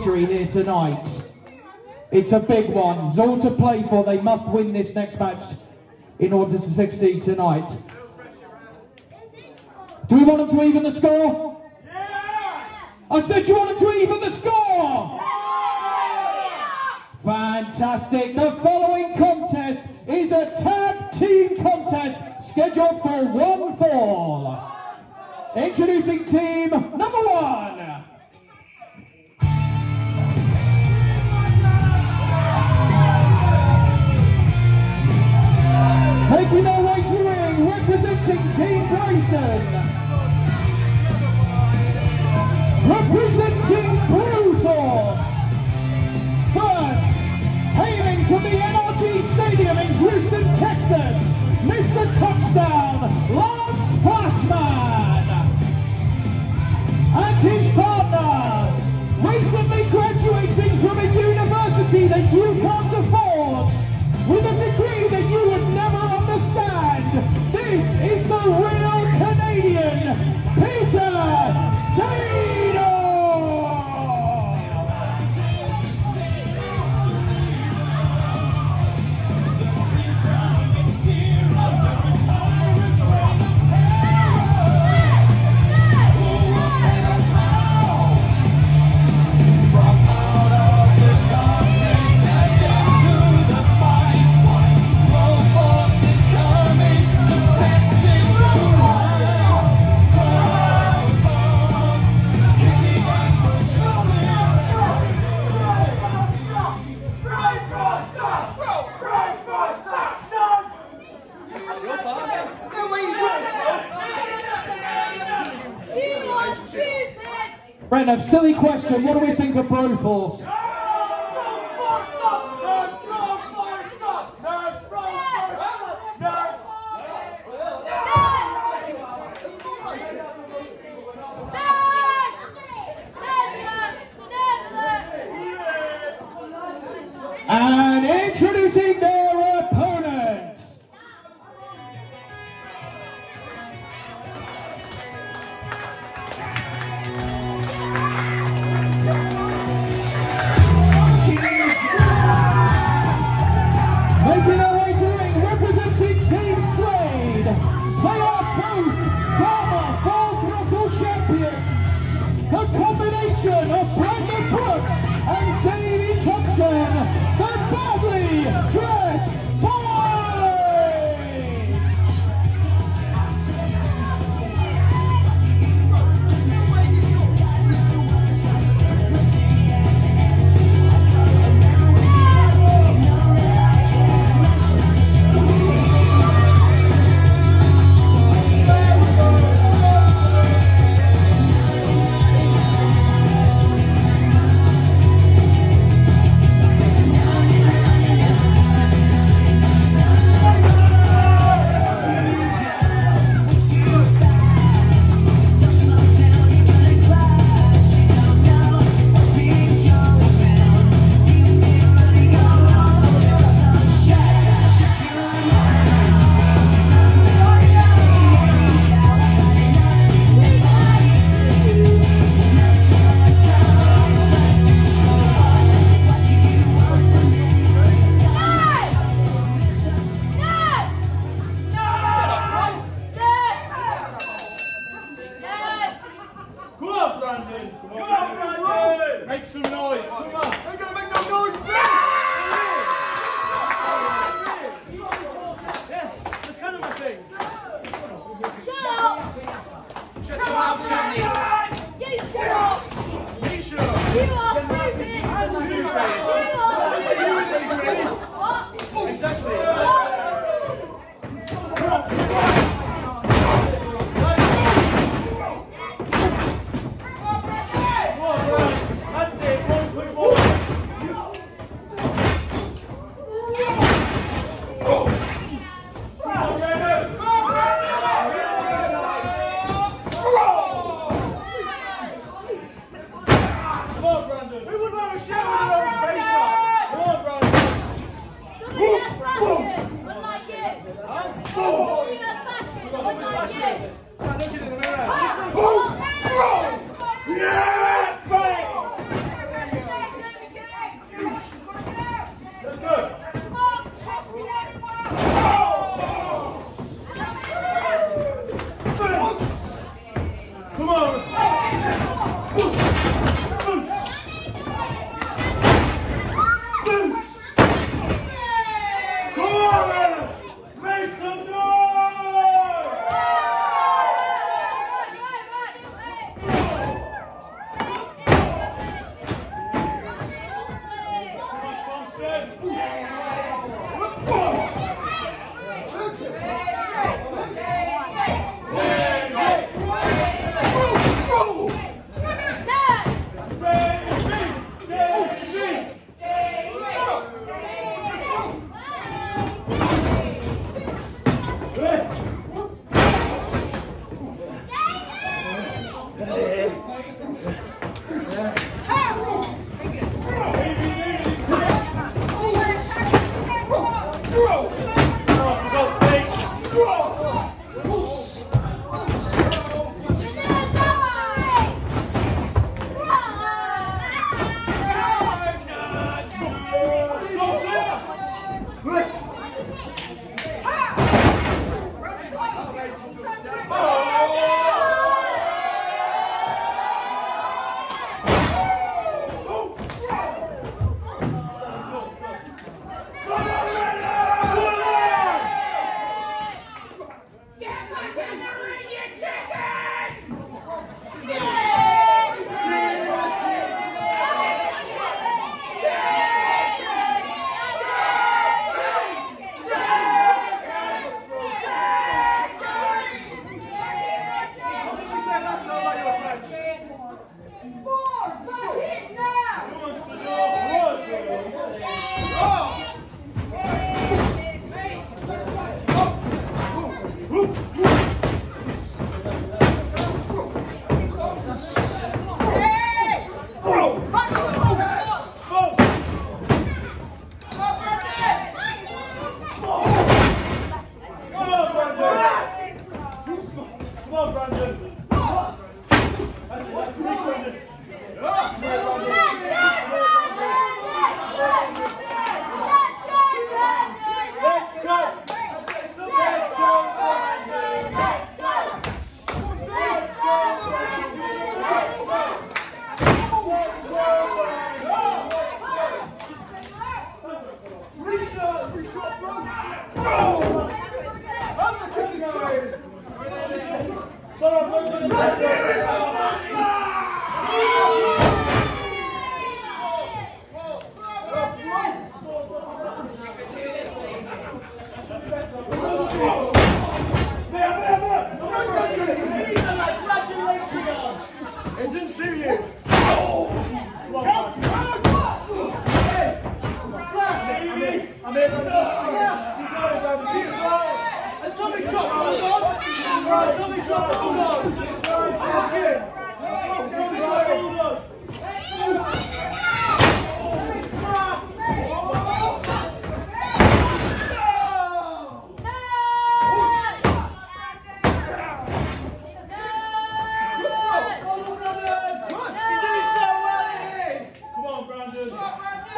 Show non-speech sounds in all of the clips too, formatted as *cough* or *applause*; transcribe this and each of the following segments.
victory here tonight. It's a big one. It's all to play for. They must win this next match in order to succeed tonight. Do we want them to even the score? I said you wanted to even the score! Fantastic. The following contest is a tag team contest scheduled for one fall. Introducing team number one. Representing Team Grayson. Representing Brutal. First, hailing from the NRG Stadium in Houston, Texas, Mr. Touchdown, Lance Flashman. And his partner, recently graduating from a university that you can't afford, with a degree that you would never is the real Brendan, silly question. What do we think of Broforce?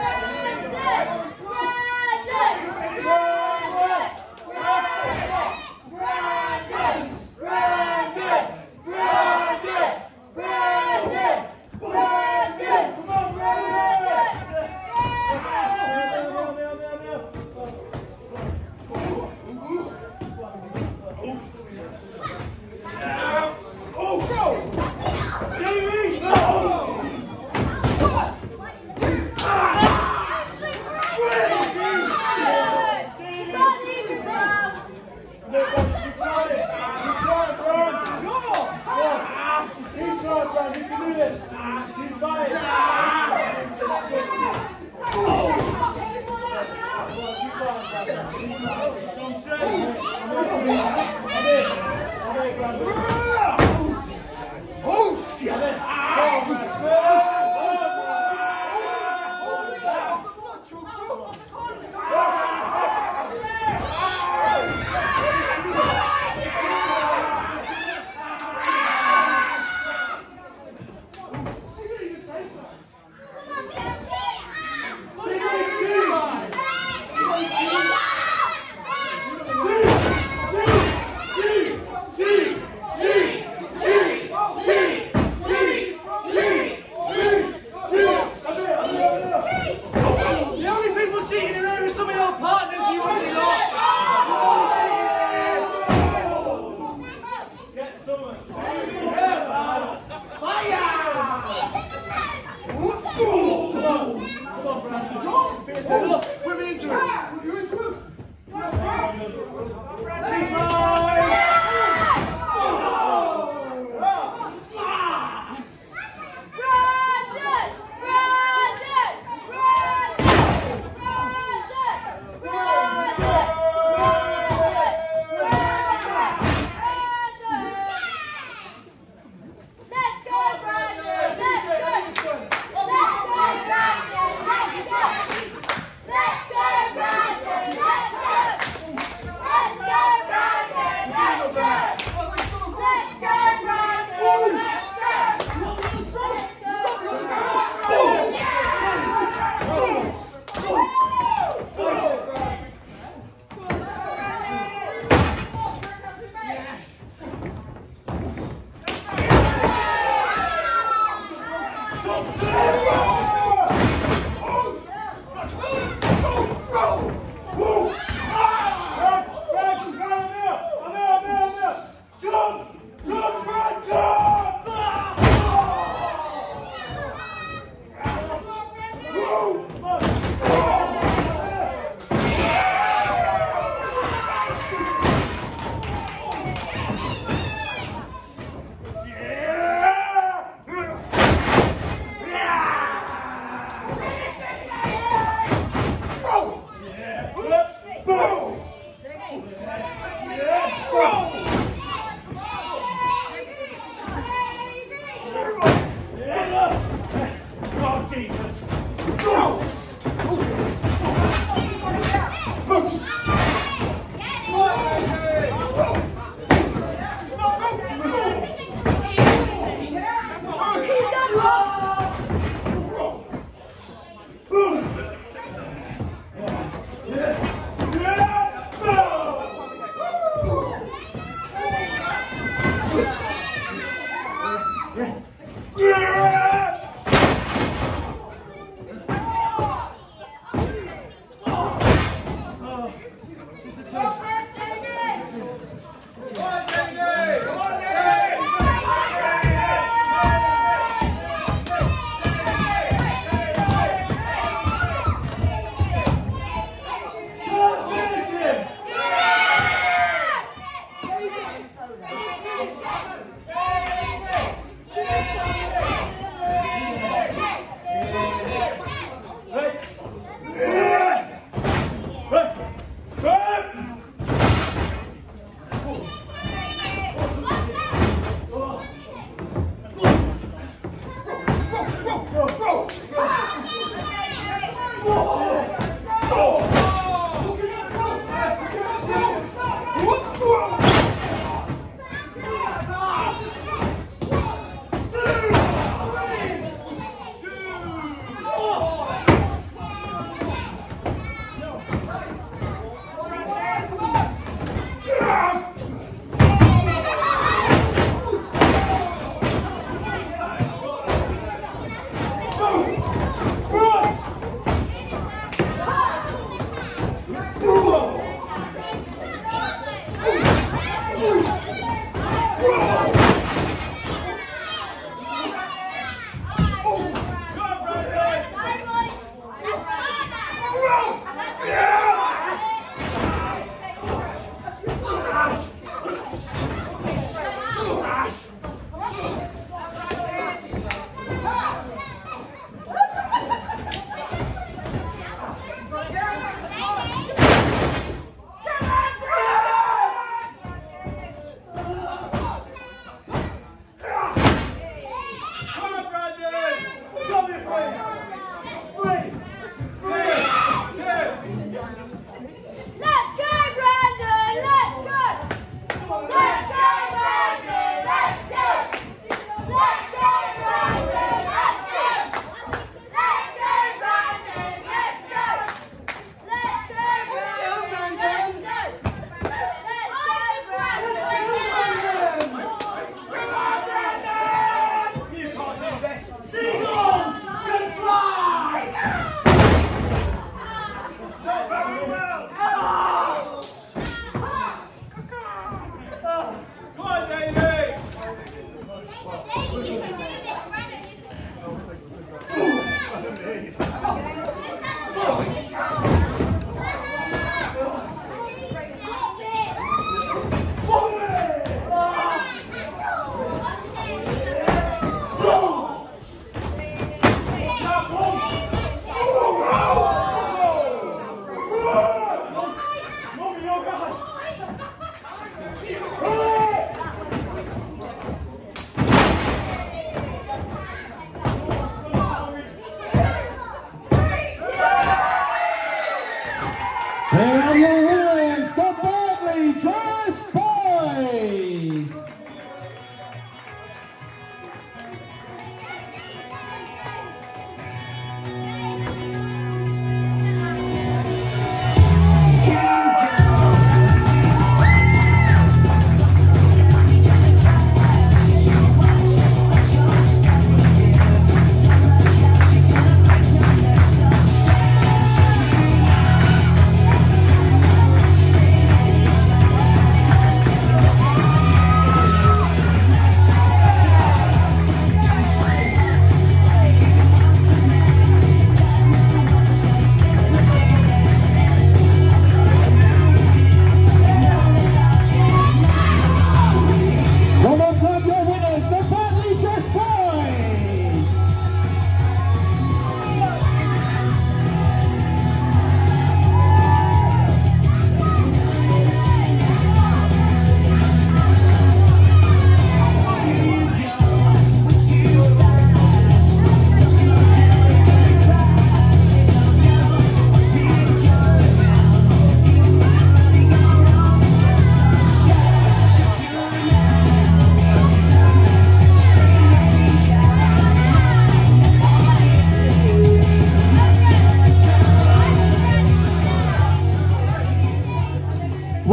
Yeah. Yeah.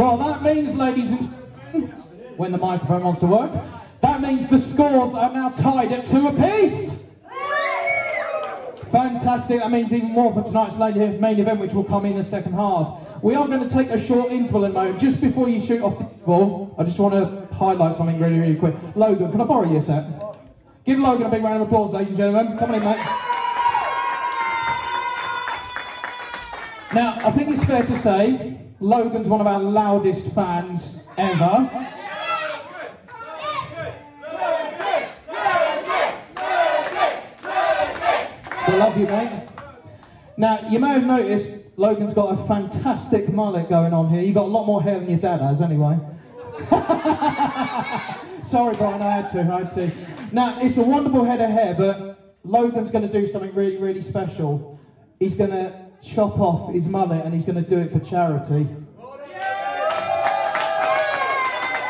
Well, that means, ladies and gentlemen, when the microphone wants to work, that means the scores are now tied at two apiece. Fantastic. That means even more for tonight's main event, which will come in the second half. We are going to take a short interval in a moment. Just before you shoot off the ball, I just want to highlight something really, really quick. Logan, can I borrow your set? Give Logan a big round of applause, ladies and gentlemen. Come on in, mate. Now, I think it's fair to say Logan's one of our loudest fans ever. I love you, mate. Now, you may have noticed Logan's got a fantastic mullet going on here. You've got a lot more hair than your dad has, anyway. *laughs* Sorry, Brian, I had to, I had to. Now, it's a wonderful head of hair, but Logan's going to do something really, really special. He's going to chop off his mullet and he's going to do it for charity.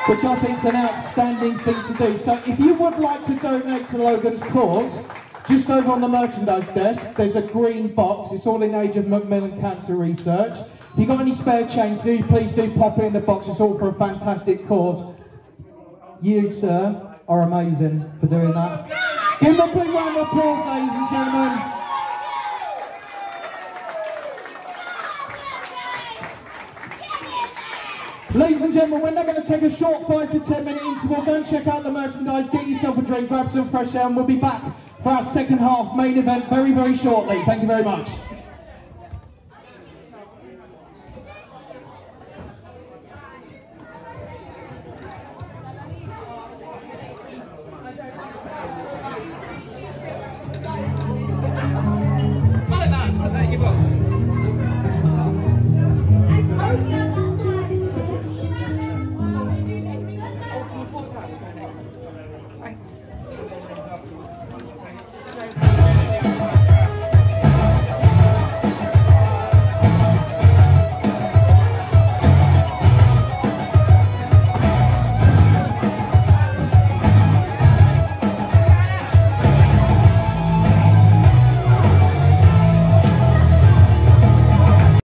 Which I think is an outstanding thing to do. So if you would like to donate to Logan's cause, just over on the merchandise desk, there's a green box. It's all in Age of Macmillan Cancer Research. If you've got any spare change, do please do pop it in the box. It's all for a fantastic cause. You, sir, are amazing for doing that. Give him a big round of applause, ladies and gentlemen. Ladies and gentlemen, we're now going to take a short five to ten minute interval. Go and check out the merchandise, get yourself a drink, grab some fresh air, and we'll be back for our second half main event very, very shortly. Thank you very much.